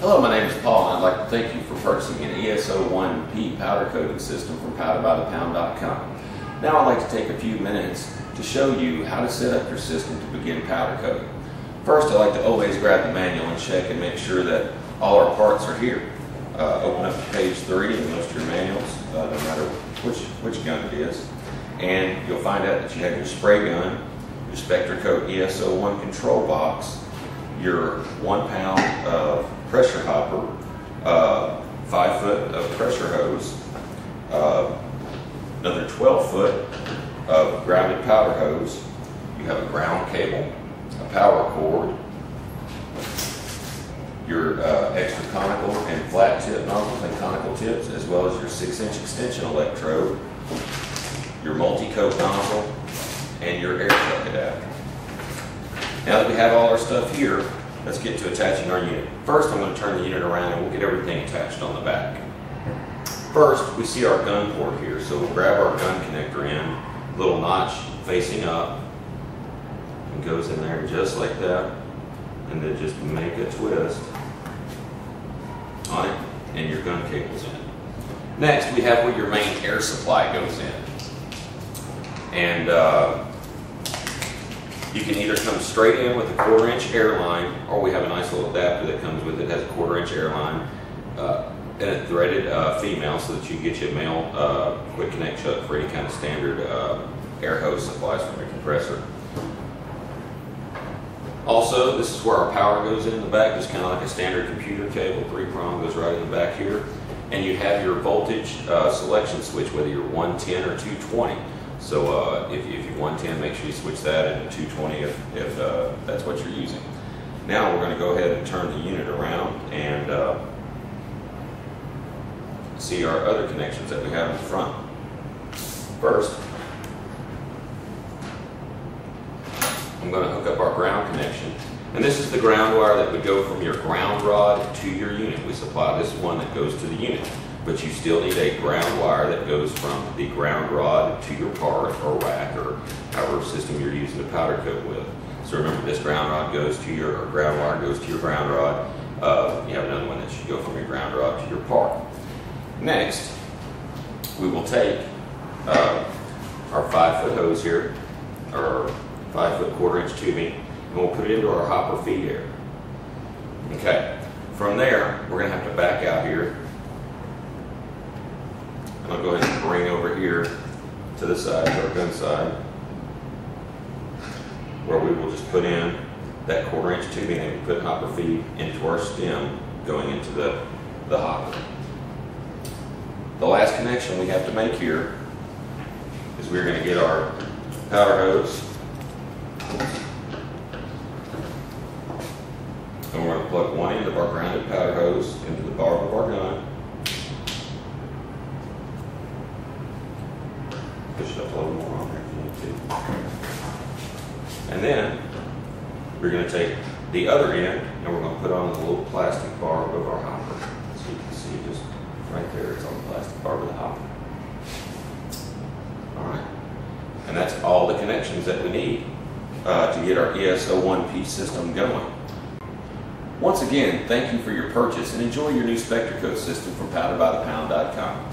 Hello, my name is Paul, and I'd like to thank you for purchasing an ES01P powder coating system from powderbuythepound.com. Now I'd like to take a few minutes to show you how to set up your system to begin powder coating. First, I like to always grab the manual and check and make sure that all our parts are here. Uh, open up page 3 in most of your manuals, uh, no matter which, which gun it is. And you'll find out that you have your spray gun, your Spectracoat ES01 control box, your one pound of pressure hopper, uh, five foot of pressure hose, uh, another 12 foot of grounded powder hose. You have a ground cable, a power cord, your uh, extra conical and flat tip nozzles and conical tips, as well as your six inch extension electrode, your multi-coat nozzle, and your air truck adapter. Now that we have all our stuff here, let's get to attaching our unit. First, I'm going to turn the unit around and we'll get everything attached on the back. First, we see our gun port here, so we'll grab our gun connector in, little notch facing up, and goes in there just like that, and then just make a twist on it, and your gun cable's in. Next, we have where your main air supply goes in. And uh, you can either come straight in with a quarter inch airline, or we have a nice little adapter that comes with it, has a quarter inch airline uh, and a threaded uh, female so that you can get your male uh, quick connect shut for any kind of standard uh, air hose supplies from your compressor. Also, this is where our power goes in the back, just kind of like a standard computer cable, three prong goes right in the back here. And you have your voltage uh, selection switch, whether you're 110 or 220. So uh, if, if you're 110, make sure you switch that into 220 if, if uh, that's what you're using. Now we're going to go ahead and turn the unit around and uh, see our other connections that we have in front. First, I'm going to hook up our ground connection. And this is the ground wire that would go from your ground rod to your unit. We supply this one that goes to the unit. But you still need a ground wire that goes from the ground rod to your part or rack or however system you're using the powder coat with. So remember this ground rod goes to your, ground wire goes to your ground rod. Uh, you have another one that should go from your ground rod to your part. Next, we will take uh, our five foot hose here, or five foot quarter inch tubing, and we'll put it into our hopper feed air. Okay, from there, we're gonna have to back out here. And I'll go ahead and bring over here to the side, to our gun side, where we will just put in that quarter inch tubing and put hopper feed into our stem going into the, the hopper. The last connection we have to make here is we're gonna get our powder hose And we're going to plug one end of our grounded powder hose into the barb of our gun. Push it up a little more on there if you need to. And then we're going to take the other end and we're going to put on the little plastic barb of our hopper. So you can see just right there, it's on the plastic barb of the hopper. All right. And that's all the connections that we need uh, to get our ES01P system going. Once again, thank you for your purchase and enjoy your new Spectracoat system from powderbuythepound.com.